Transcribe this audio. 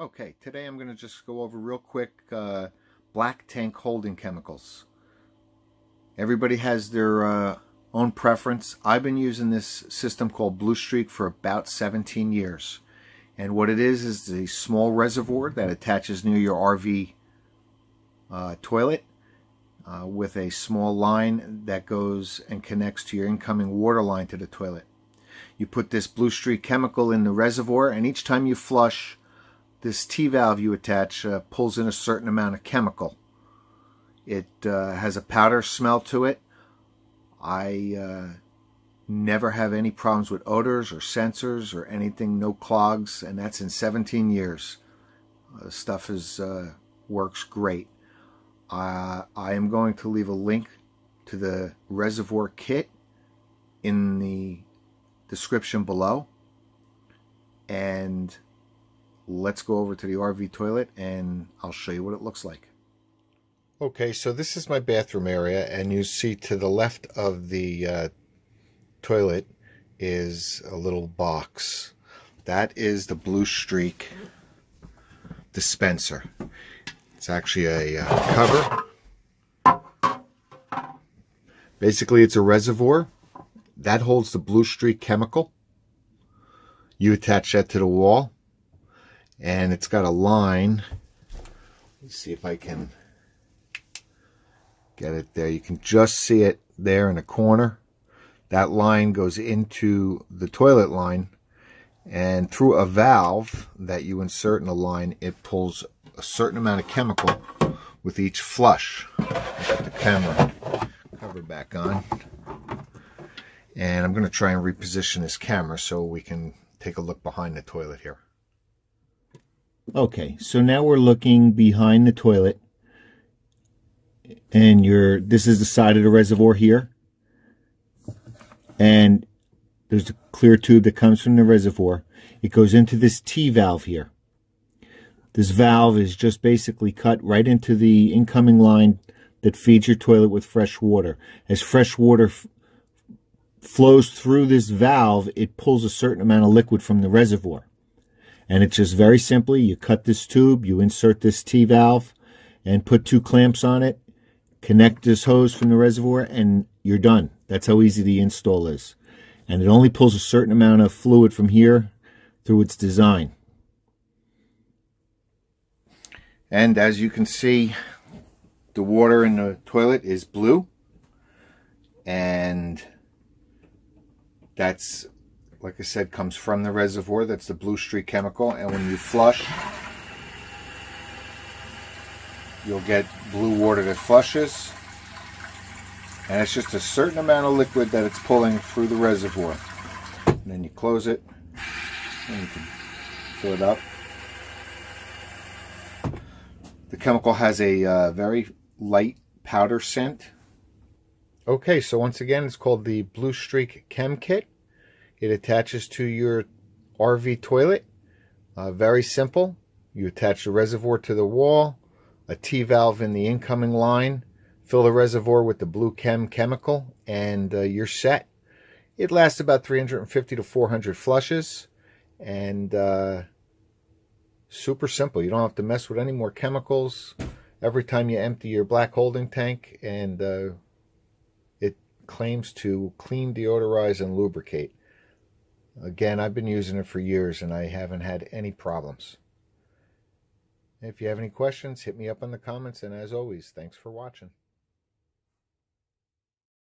Okay, today I'm going to just go over real quick uh, black tank holding chemicals. Everybody has their uh, own preference. I've been using this system called Blue Streak for about 17 years. And what it is is a small reservoir that attaches near your RV uh, toilet uh, with a small line that goes and connects to your incoming water line to the toilet. You put this Blue Streak chemical in the reservoir and each time you flush this T-valve you attach uh, pulls in a certain amount of chemical. It uh, has a powder smell to it. I uh, never have any problems with odors or sensors or anything, no clogs, and that's in 17 years. Uh, stuff is uh, works great. I am going to leave a link to the reservoir kit in the description below. And let's go over to the RV toilet and I'll show you what it looks like. Okay, so this is my bathroom area and you see to the left of the uh, toilet is a little box. That is the Blue Streak dispenser. It's actually a uh, cover. Basically, it's a reservoir. That holds the Blue Streak chemical. You attach that to the wall and it's got a line. Let's see if I can get it there. You can just see it there in the corner. That line goes into the toilet line. And through a valve that you insert in the line it pulls a certain amount of chemical with each flush put the camera cover back on. And I'm going to try and reposition this camera so we can take a look behind the toilet here Okay, so now we're looking behind the toilet. And you're, this is the side of the reservoir here. And there's a clear tube that comes from the reservoir. It goes into this T-valve here. This valve is just basically cut right into the incoming line that feeds your toilet with fresh water. As fresh water flows through this valve, it pulls a certain amount of liquid from the reservoir. And it's just very simply, you cut this tube, you insert this T-valve, and put two clamps on it, connect this hose from the reservoir, and you're done. That's how easy the install is. And it only pulls a certain amount of fluid from here through its design. And as you can see, the water in the toilet is blue. And that's like I said, comes from the reservoir. That's the Blue Streak chemical. And when you flush, you'll get blue water that flushes. And it's just a certain amount of liquid that it's pulling through the reservoir. And then you close it, and you can fill it up. The chemical has a uh, very light powder scent. Okay, so once again, it's called the Blue Streak Chem Kit. It attaches to your RV toilet. Uh, very simple. You attach the reservoir to the wall, a T-valve in the incoming line, fill the reservoir with the blue chem chemical, and uh, you're set. It lasts about 350 to 400 flushes, and uh, super simple. You don't have to mess with any more chemicals every time you empty your black holding tank, and uh, it claims to clean, deodorize, and lubricate. Again, I've been using it for years and I haven't had any problems. If you have any questions, hit me up in the comments. And as always, thanks for watching.